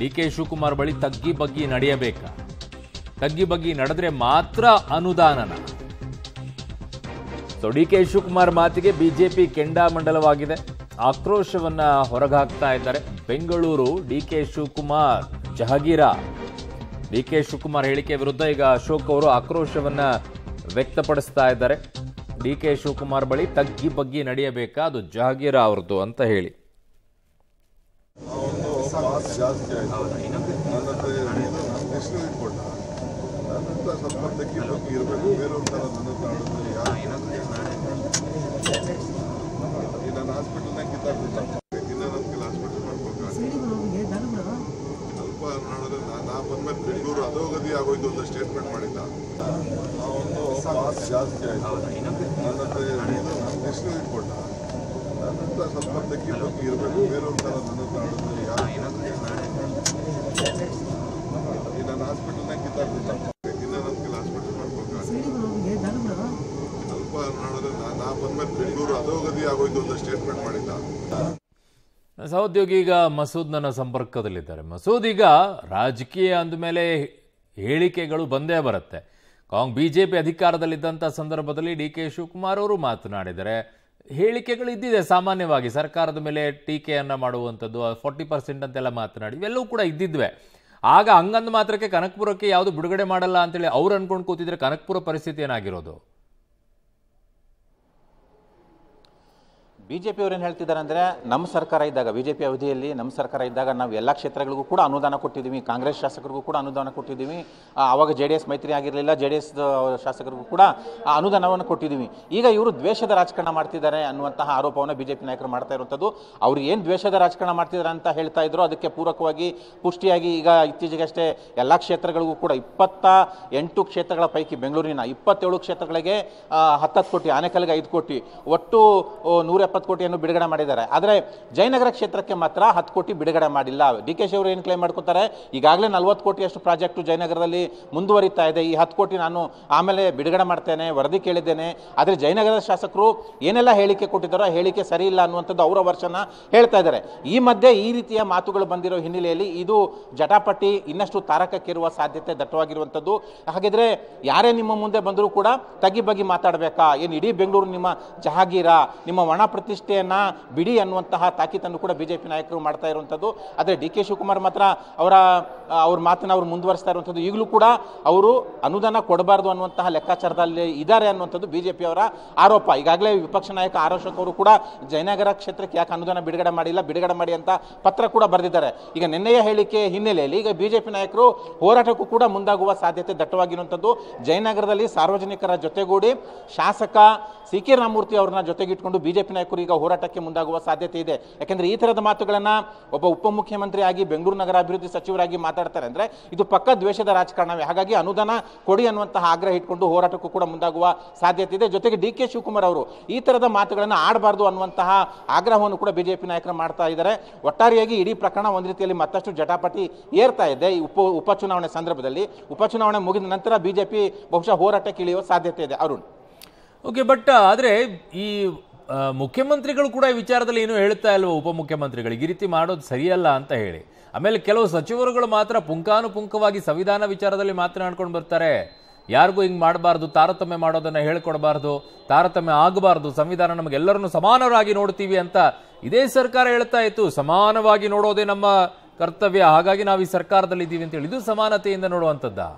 D K Shivakumar ಬಳಿ ತಗ್ಗಿ ಬಗ್ಗಿ ನಡೆಯಬೇಕಾ. ತಗ್ಗಿ ಬಗ್ಗಿ ನಡೆದ್ರೆ ಮಾತ್ರ ಅನುದಾನನ. ಸೊ ಡಿ ಕೆ ಶಿವಕುಮಾರ್ ಮಾತಿಗೆ ಬಿಜೆಪಿ ಕೆಂಡಾಮಂಡಲವಾಗಿದೆ ಆಕ್ರೋಶವನ್ನ ಹೊರಗಾಕ್ತಾ ಇದ್ದಾರೆ. ಬೆಂಗಳೂರು ಡಿ ಕೆ ಶಿವಕುಮಾರ್, ಜಹಗೀರ. ಡಿ ಕೆ ಶಿವಕುಮಾರ್ ಹೇಳಿಕೆ ವಿರುದ್ಧ ಈಗ ಅಶೋಕ್ ಅವರು ಆಕ್ರೋಶವನ್ನ ವ್ಯಕ್ತಪಡಿಸ್ತಾ ಇದ್ದಾರೆ. ಡಿ ಕೆ ಶಿವಕುಮಾರ್ ಬಳಿ ತಗ್ಗಿ ಬಗ್ಗಿ ನಡೆಯಬೇಕಾ? ಅದು ಜಹಗೀರ ಅವ್ರದ್ದು ಅಂತ ಹೇಳಿ. ಪಾಸ್ ಜಾಸ್ತಿ ಆಯಿತು ನನ್ನ ನಾನು ಡಿಸ್ಟ್ರಿಲ್ ಇಟ್ಕೊಂಡ ನನ್ನ ಹತ್ರ ತೆಕ್ಕಿ ಬಗ್ಗೆ ಇರಬೇಕು ಬೇರೆಯವ್ರ ಥರ ನನ್ನ ಹತ್ರ ಆಡಿದ್ರೆ ಯಾರು ಈ ನನ್ನ ಹಾಸ್ಪಿಟಲ್ನಾಗ ಕಿತ್ತಾಕ್ಬಿಟ್ಟು ಇನ್ನೂ ನನ್ನ ಹಾಸ್ಪಿಟಲ್ ಮಾಡ್ಬೇಕಾಗ ಸ್ವಲ್ಪ ನೋಡಿದ್ರೆ ನಾನು ಬಂದ್ಮೇಲೆ ಬೆಂಗಳೂರು ಅಧೋಗತಿ ಆಗೋಯ್ತು ಅಂತ ಸ್ಟೇಟ್ಮೆಂಟ್ ಮಾಡಿದ್ದ ಆ ಒಂದು ಮಾತು ಜಾಸ್ತಿ ಆಯಿತು. ನನ್ನ ಹತ್ರ ನಾನು ಡಿಸ್ಟ್ರಿಲ್ ಇಟ್ಕೊಂಡ ಬಗ್ಗೆ ಇರಬೇಕು ಥರ ನನ್ನ ತಾಳದಲ್ಲಿ ಯಾರು ನನ್ನ ಈಗ ಮಸೂದ್ ನನ್ನ ಸಂಪರ್ಕದಲ್ಲಿದ್ದಾರೆ. ಮಸೂದ್ ಈಗ ರಾಜಕೀಯ ಅಂದಮೇಲೆ ಹೇಳಿಕೆಗಳು ಬಂದೇ ಬರುತ್ತೆ. ಕಾಂಗ್ ಬಿಜೆಪಿ ಅಧಿಕಾರದಲ್ಲಿದ್ದಂಥ ಸಂದರ್ಭದಲ್ಲಿ ಡಿ ಕೆ ಶಿವಕುಮಾರ್ ಅವರು ಮಾತನಾಡಿದ್ದಾರೆ ಹೇಳಿಕೆಗಳು ಇದ್ದಿದೆ ಸಾಮಾನ್ಯವಾಗಿ. ಸರ್ಕಾರದ ಮೇಲೆ ಟೀಕೆಯನ್ನು ಮಾಡುವಂಥದ್ದು ಫೋರ್ಟಿ ಪರ್ಸೆಂಟ್ ಅಂತೆಲ್ಲ ಮಾತನಾಡಿ, ಇವೆಲ್ಲವೂ ಕೂಡ ಇದ್ದಿದ್ವೆ. ಆಗ ಹಂಗಂದು ಮಾತ್ರಕ್ಕೆ ಕನಕಪುರಕ್ಕೆ ಯಾವುದು ಬಿಡುಗಡೆ ಮಾಡಲ್ಲ ಅಂತೇಳಿ ಅವ್ರು ಅನ್ಕೊಂಡು ಕೂತಿದ್ರೆ ಕನಕಪುರ ಪರಿಸ್ಥಿತಿ ಏನಾಗಿರೋದು? ಬಿ ಜೆ ಪಿಯವರು ಏನು ಹೇಳ್ತಿದ್ದಾರೆ ಅಂದರೆ ನಮ್ಮ ಸರ್ಕಾರ ಇದ್ದಾಗ ಬಿ ಜೆ ಪಿ ಅವಧಿಯಲ್ಲಿ ನಮ್ಮ ಸರ್ಕಾರ ಇದ್ದಾಗ ನಾವು ಎಲ್ಲ ಕ್ಷೇತ್ರಗಳಿಗೂ ಕೂಡ ಅನುದಾನ ಕೊಟ್ಟಿದ್ದೀವಿ. ಕಾಂಗ್ರೆಸ್ ಶಾಸಕರಿಗೂ ಕೂಡ ಅನುದಾನ ಕೊಟ್ಟಿದ್ದೀವಿ. ಆವಾಗ ಜೆ ಡಿ ಎಸ್ ಮೈತ್ರಿ ಆಗಿರಲಿಲ್ಲ, ಜೆ ಡಿ ಎಸ್ ಶಾಸಕರಿಗೂ ಕೂಡ ಅನುದಾನವನ್ನು ಕೊಟ್ಟಿದ್ದೀವಿ. ಈಗ ಇವರು ದ್ವೇಷದ ರಾಜಕಾರಣ ಮಾಡ್ತಿದ್ದಾರೆ ಅನ್ನುವಂತಹ ಆರೋಪವನ್ನು ಬಿ ಜೆ ಪಿ ನಾಯಕರು ಮಾಡ್ತಾ ಇರುವಂಥದ್ದು. ಅವ್ರು ಏನು ದ್ವೇಷದ ರಾಜಕಾರಣ ಮಾಡ್ತಿದ್ದಾರೆ ಅಂತ ಹೇಳ್ತಾ ಇದ್ರು, ಅದಕ್ಕೆ ಪೂರಕವಾಗಿ, ಪುಷ್ಟಿಯಾಗಿ ಈಗ ಇತ್ತೀಚೆಗಷ್ಟೇ ಎಲ್ಲ ಕ್ಷೇತ್ರಗಳಿಗೂ ಕೂಡ ಇಪ್ಪತ್ತ ಎಂಟು ಕ್ಷೇತ್ರಗಳ ಪೈಕಿ ಬೆಂಗಳೂರಿನ ಇಪ್ಪತ್ತೇಳು ಕ್ಷೇತ್ರಗಳಿಗೆ ಹತ್ತತ್ತು ಕೋಟಿ ಆನೆಕಲ್ಗೆ ಐದು ಕೋಟಿ, ಒಟ್ಟು ನೂರ ಎಪ್ಪತ್ತು ಕೋಟಿಯನ್ನು ಬಿಡುಗಡೆ ಮಾಡಿದ್ದಾರೆ. ಆದರೆ ಜಯನಗರ ಕ್ಷೇತ್ರಕ್ಕೆ ಮಾತ್ರ ಹತ್ತು ಕೋಟಿ ಬಿಡುಗಡೆ ಮಾಡಿಲ್ಲ. ಡಿ ಕೆ ಶಿ ಅವರು ಏನು ಕ್ಲೈಮ್ ಮಾಡ್ಕೊತಾರೆ? ಈಗಾಗಲೇ ನಲ್ವತ್ತು ಕೋಟಿಯಷ್ಟು ಪ್ರಾಜೆಕ್ಟು ಜಯನಗರದಲ್ಲಿ ಮುಂದುವರಿತಾ ಇದೆ. ಈ ಹತ್ತು ಕೋಟಿ ನಾನು ಆಮೇಲೆ ಬಿಡುಗಡೆ ಮಾಡ್ತೇನೆ, ವರದಿ ಕೇಳಿದ್ದೇನೆ. ಆದರೆ ಜಯನಗರದ ಶಾಸಕರು ಏನೆಲ್ಲ ಹೇಳಿಕೆ ಕೊಟ್ಟಿದ್ದಾರೋ ಹೇಳಿಕೆ ಸರಿ ಇಲ್ಲ ಅನ್ನುವಂಥದ್ದು ಅವರ ವರ್ಷನ ಹೇಳ್ತಾ ಇದ್ದಾರೆ. ಈ ಮಧ್ಯೆ ಈ ರೀತಿಯ ಮಾತುಗಳು ಬಂದಿರೋ ಹಿನ್ನೆಲೆಯಲ್ಲಿ ಇದು ಜಟಾಪಟಿ, ಇನ್ನಷ್ಟು ತಾರಕಕ್ಕೇರುವ ಸಾಧ್ಯತೆ ದಟ್ಟವಾಗಿರುವಂಥದ್ದು. ಹಾಗಿದ್ರೆ ಯಾರೇ ನಿಮ್ಮ ಮುಂದೆ ಬಂದರೂ ಕೂಡ ತಗಿ ಬಗ್ಗಿ ಮಾತಾಡಬೇಕಾ? ಏನು ಇಡೀ ಬೆಂಗಳೂರು ನಿಮ್ಮ ಜಹಾಗೀರ, ನಿಮ್ಮ ಒಣ ಪ್ರತಿಷ್ಠೆಯನ್ನ ಬಿಡಿ ಅನ್ನುವಂತಹ ತಾಕೀತನ್ನು ಕೂಡ ಬಿಜೆಪಿ ನಾಯಕರು ಮಾಡ್ತಾ ಇರುವಂಥದ್ದು. ಆದರೆ ಡಿ ಕೆ ಶಿವಕುಮಾರ್ ಮಾತ್ರ ಅವರ, ಅವ್ರ ಮಾತನ್ನ ಅವರು ಮುಂದುವರಿಸ್ತಾ ಇರುವಂಥದ್ದು. ಈಗಲೂ ಕೂಡ ಅವರು ಅನುದಾನ ಕೊಡಬಾರ್ದು ಅನ್ನುವಂತಹ ಲೆಕ್ಕಾಚಾರದಲ್ಲಿ ಇದ್ದಾರೆ ಅನ್ನುವಂಥದ್ದು ಬಿಜೆಪಿ ಅವರ ಆರೋಪ. ಈಗಾಗಲೇ ವಿಪಕ್ಷ ನಾಯಕ ಆರೋಶಕ್ ಅವರು ಕೂಡ ಜಯನಗರ ಕ್ಷೇತ್ರಕ್ಕೆ ಯಾಕೆ ಅನುದಾನ ಬಿಡುಗಡೆ ಮಾಡಿಲ್ಲ, ಬಿಡುಗಡೆ ಮಾಡಿ ಅಂತ ಪತ್ರ ಕೂಡ ಬರೆದಿದ್ದಾರೆ. ಈಗ ನಿನ್ನೆಯ ಹೇಳಿಕೆ ಹಿನ್ನೆಲೆಯಲ್ಲಿ ಈಗ ಬಿಜೆಪಿ ನಾಯಕರು ಹೋರಾಟಕ್ಕೂ ಕೂಡ ಮುಂದಾಗುವ ಸಾಧ್ಯತೆ ದಟ್ಟವಾಗಿರುವಂಥದ್ದು. ಜಯನಗರದಲ್ಲಿ ಸಾರ್ವಜನಿಕರ ಜೊತೆಗೂಡಿ ಶಾಸಕ ಸಿ ಕೆ ರಾಮಮೂರ್ತಿ ಅವ್ರನ್ನ ಜೊತೆಗಿಟ್ಕೊಂಡು ಬಿಜೆಪಿ ನಾಯಕರು ಈಗ ಹೋರಾಟಕ್ಕೆ ಮುಂದಾಗುವ ಸಾಧ್ಯತೆ ಇದೆ. ಯಾಕೆಂದ್ರೆ ಈ ಥರದ ಮಾತುಗಳನ್ನು ಒಬ್ಬ ಉಪಮುಖ್ಯಮಂತ್ರಿ ಆಗಿ ಬೆಂಗಳೂರು ನಗರ ಅಭಿವೃದ್ಧಿ ಸಚಿವರಾಗಿ ಮಾತಾಡ್ತಾರೆ ಅಂದ್ರೆ ಇದು ಪಕ್ಕ ದ್ವೇಷದ ರಾಜಕಾರಣವೇ. ಹಾಗಾಗಿ ಅನುದಾನ ಕೊಡಿ ಅನ್ನುವಂತಹ ಆಗ್ರಹ ಇಟ್ಕೊಂಡು ಹೋರಾಟಕ್ಕೂ ಕೂಡ ಮುಂದಾಗುವ ಸಾಧ್ಯತೆ ಇದೆ. ಜೊತೆಗೆ ಡಿ ಕೆ ಶಿವಕುಮಾರ್ ಅವರು ಈ ಥರದ ಮಾತುಗಳನ್ನು ಆಡಬಾರ್ದು ಅನ್ನುವಂತಹ ಆಗ್ರಹವನ್ನು ಕೂಡ ಬಿಜೆಪಿ ನಾಯಕರು ಮಾಡ್ತಾ ಇದ್ದಾರೆ. ಒಟ್ಟಾರೆಯಾಗಿ ಇಡೀ ಪ್ರಕರಣ ಒಂದು ರೀತಿಯಲ್ಲಿ ಮತ್ತಷ್ಟು ಜಟಾಪಟಿ ಏರ್ತಾ ಇದೆ ಉಪ ಉಪಚುನಾವಣೆ ಸಂದರ್ಭದಲ್ಲಿ. ಉಪಚುನಾವಣೆ ಮುಗಿದ ನಂತರ ಬಿಜೆಪಿ ಬಹುಶಃ ಹೋರಾಟಕ್ಕೆ ಇಳಿಯುವ ಸಾಧ್ಯತೆ ಇದೆ. ಅರುಣ್. ಓಕೆ ಬಟ್ ಆದರೆ ಈ ಮುಖ್ಯಮಂತ್ರಿಗಳು ಕೂಡ ಈ ವಿಚಾರದಲ್ಲಿ ಏನು ಹೇಳ್ತಾ ಇಲ್ವೋ ಉಪಮುಖ್ಯಮಂತ್ರಿಗಳಿಗೆ? ಈ ರೀತಿ ಮಾಡೋದು ಸರಿಯಲ್ಲ ಅಂತ ಹೇಳಿ. ಆಮೇಲೆ ಕೆಲವು ಸಚಿವರುಗಳು ಮಾತ್ರ ಪುಂಖಾನುಪುಂಖವಾಗಿ ಸಂವಿಧಾನ ವಿಚಾರದಲ್ಲಿ ಮಾತನಾಡ್ಕೊಂಡು ಬರ್ತಾರೆ. ಯಾರಿಗೂ ಹಿಂಗೆ ಮಾಡಬಾರ್ದು, ತಾರತಮ್ಯ ಮಾಡೋದನ್ನು ಹೇಳ್ಕೊಡ್ಬಾರ್ದು, ತಾರತಮ್ಯ ಆಗಬಾರ್ದು, ಸಂವಿಧಾನ ನಮಗೆಲ್ಲರನ್ನು ಸಮಾನರಾಗಿ ನೋಡ್ತೀವಿ ಅಂತ ಇದೇ ಸರ್ಕಾರ ಹೇಳ್ತಾ ಇತ್ತು. ಸಮಾನವಾಗಿ ನೋಡೋದೇ ನಮ್ಮ ಕರ್ತವ್ಯ. ಹಾಗಾಗಿ ನಾವು ಈ ಸರ್ಕಾರದಲ್ಲಿ ಇದ್ದೀವಿ ಅಂತ ಹೇಳಿ. ಇದು ಸಮಾನತೆಯಿಂದ ನೋಡುವಂಥದ್ದಾ?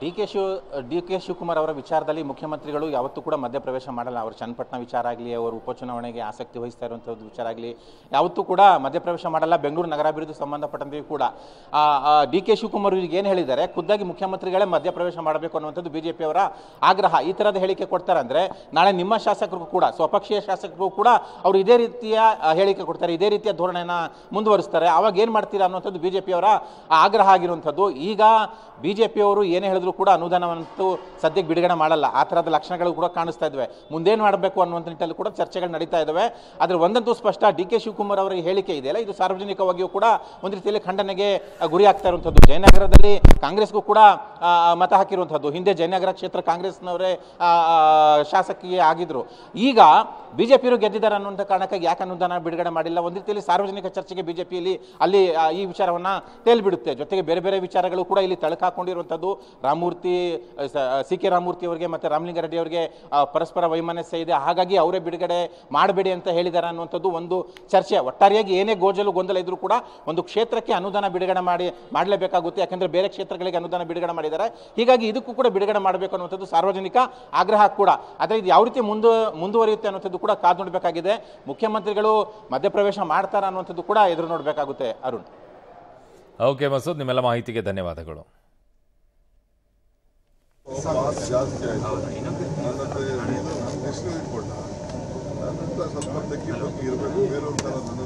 D K Shiva, D K Shivakumar ಅವರ ವಿಚಾರದಲ್ಲಿ ಮುಖ್ಯಮಂತ್ರಿಗಳು ಯಾವತ್ತೂ ಕೂಡ ಮಧ್ಯಪ್ರವೇಶ ಮಾಡಲ್ಲ. ಅವರು ಚನ್ನಪಟ್ಟಣ ವಿಚಾರ ಆಗಲಿ, ಅವರು ಉಪಚುನಾವಣೆಗೆ ಆಸಕ್ತಿ ವಹಿಸ್ತಾ ಇರುವಂಥದ್ದು ವಿಚಾರ ಆಗಲಿ, ಯಾವತ್ತೂ ಕೂಡ ಮಧ್ಯಪ್ರವೇಶ ಮಾಡಲ್ಲ. ಬೆಂಗಳೂರು ನಗರಾಭಿವೃದ್ಧಿ ಸಂಬಂಧಪಟ್ಟಂತೆಯೂ ಕೂಡ. ಡಿ ಕೆ ಶಿವಕುಮಾರ್ ಇವರಿಗೆ ಏನು ಹೇಳಿದ್ದಾರೆ? ಖುದ್ದಾಗಿ ಮುಖ್ಯಮಂತ್ರಿಗಳೇ ಮಧ್ಯಪ್ರವೇಶ ಮಾಡಬೇಕು ಅನ್ನುವಂಥದ್ದು ಬಿ ಬಿಜೆಪಿ ಅವರ ಆಗ್ರಹ. ಈ ಥರದ ಹೇಳಿಕೆ ಕೊಡ್ತಾರೆ ಅಂದರೆ ನಾಳೆ ನಿಮ್ಮ ಶಾಸಕರಿಗೂ ಕೂಡ, ಸ್ವಪಕ್ಷೀಯ ಶಾಸಕರಿಗೂ ಕೂಡ ಅವರು ಇದೇ ರೀತಿಯ ಹೇಳಿಕೆ ಕೊಡ್ತಾರೆ. ಇದೇ ರೀತಿಯ ಧೋರಣೆಯನ್ನು ಮುಂದುವರಿಸ್ತಾರೆ. ಅವಾಗ ಏನು ಮಾಡ್ತೀರಾ ಅನ್ನುವಂಥದ್ದು ಬಿ ಬಿಜೆಪಿ ಅವರ ಆಗ್ರಹ ಆಗಿರುವಂಥದ್ದು. ಈಗ ಬಿ ಜೆ ಬಿಜೆಪಿಯವರು ಏನು ಹೇಳಿದ್ರು ಕೂಡ ಅನುದಾನವಂತೂ ಸದ್ಯಕ್ಕೆ ಬಿಡುಗಡೆ ಮಾಡಲ್ಲ. ಆ ಥರದ ಲಕ್ಷಣಗಳು ಕೂಡ ಕಾಣಿಸ್ತಾ ಇದ್ದಾವೆ ಮುಂದೇನು ಮಾಡಬೇಕು ಅನ್ನುವಂಥ ನಿಟ್ಟಲ್ಲಿ ಕೂಡ ಚರ್ಚೆಗಳು ನಡೀತಾ ಇದ್ದಾವೆ ಆದರೆ ಒಂದಂತೂ ಸ್ಪಷ್ಟ, ಡಿ ಕೆ ಶಿವಕುಮಾರ್ ಅವರ ಹೇಳಿಕೆ ಇದೆಯಲ್ಲ ಇದು ಸಾರ್ವಜನಿಕವಾಗಿಯೂ ಕೂಡ ಒಂದು ರೀತಿಯಲ್ಲಿ ಖಂಡನೆಗೆ ಗುರಿ ಆಗ್ತಾ ಇರುವಂಥದ್ದು. ಜಯನಗರದಲ್ಲಿ ಕಾಂಗ್ರೆಸ್ಗೂ ಕೂಡ ಮತ ಹಾಕಿರುವಂಥದ್ದು. ಹಿಂದೆ ಜಯನಗರ ಕ್ಷೇತ್ರ ಕಾಂಗ್ರೆಸ್ನವರೇ ಶಾಸಕಿಯೇ ಆಗಿದ್ರು. ಈಗ ಪಿಯವರು ಗೆದ್ದಿದ್ದಾರೆ ಅನ್ನುವಂಥ ಕಾರಣಕ್ಕಾಗಿ ಯಾಕೆ ಅನುದಾನ ಬಿಡುಗಡೆ ಮಾಡಿಲ್ಲ? ಒಂದು ರೀತಿಯಲ್ಲಿ ಸಾರ್ವಜನಿಕ ಚರ್ಚೆಗೆ ಬಿಜೆಪಿಯಲ್ಲಿ ಅಲ್ಲಿ ಈ ವಿಚಾರವನ್ನು ತೇಲ್ಬಿಡುತ್ತೆ. ಜೊತೆಗೆ ಬೇರೆ ಬೇರೆ ವಿಚಾರಗಳು ಕೂಡ ಇಲ್ಲಿ ತಳಕಾಕೊಂಡಿರುವಂಥದ್ದು ರಾಮಮೂರ್ತಿ ಸಿ ಕೆ ರಾಮಮೂರ್ತಿ ಅವರಿಗೆ ಮತ್ತು ರಾಮಲಿಂಗಾರೆಡ್ಡಿ ಅವರಿಗೆ ಪರಸ್ಪರ ವೈಮನಸ್ಯ ಇದೆ. ಹಾಗಾಗಿ ಅವರೇ ಬಿಡುಗಡೆ ಮಾಡಬೇಡಿ ಅಂತ ಹೇಳಿದ್ದಾರೆ ಅನ್ನುವಂಥದ್ದು ಒಂದು ಚರ್ಚೆ. ಒಟ್ಟಾರೆಯಾಗಿ ಏನೇ ಗೋಜಲು ಗೊಂದಲ ಇದ್ರೂ ಕೂಡ ಒಂದು ಕ್ಷೇತ್ರಕ್ಕೆ ಅನುದಾನ ಬಿಡುಗಡೆ ಮಾಡಿ, ಮಾಡಲೇಬೇಕಾಗುತ್ತೆ. ಯಾಕಂದ್ರೆ ಬೇರೆ ಕ್ಷೇತ್ರಗಳಿಗೆ ಅನುದಾನ ಬಿಡುಗಡೆ ಮಾಡಿದ್ದಾರೆ. ಹೀಗಾಗಿ ಇದಕ್ಕೂ ಕೂಡ ಬಿಡುಗಡೆ ಮಾಡಬೇಕು ಅನ್ನುವಂಥದ್ದು ಸಾರ್ವಜನಿಕ ಆಗ್ರಹ ಕೂಡ. ಆದರೆ ಇದು ಯಾವ ರೀತಿ ಮುಂದೆ ಮುಂದುವರಿಯುತ್ತೆ ಅನ್ನುವಂಥದ್ದು ಕೂಡ ಕಾದು ನೋಡಬೇಕಾಗಿದೆ. ಮುಖ್ಯಮಂತ್ರಿಗಳು ಮಧ್ಯಪ್ರವೇಶ ಮಾಡ್ತಾರ ಅನ್ನುವಂಥದ್ದು ಕೂಡ ಎದುರು ನೋಡಬೇಕಾಗುತ್ತೆ. ಅರುಣ್. ಓಕೆ ಮಸೂದ್ ನಿಮ್ಮೆಲ್ಲ ಮಾಹಿತಿಗೆ ಧನ್ಯವಾದಗಳು. ಸ್ವಲ್ಪ ಇರಬೇಕು ಬೇರೆಯವ್ರ ಥರ ನನ್ನ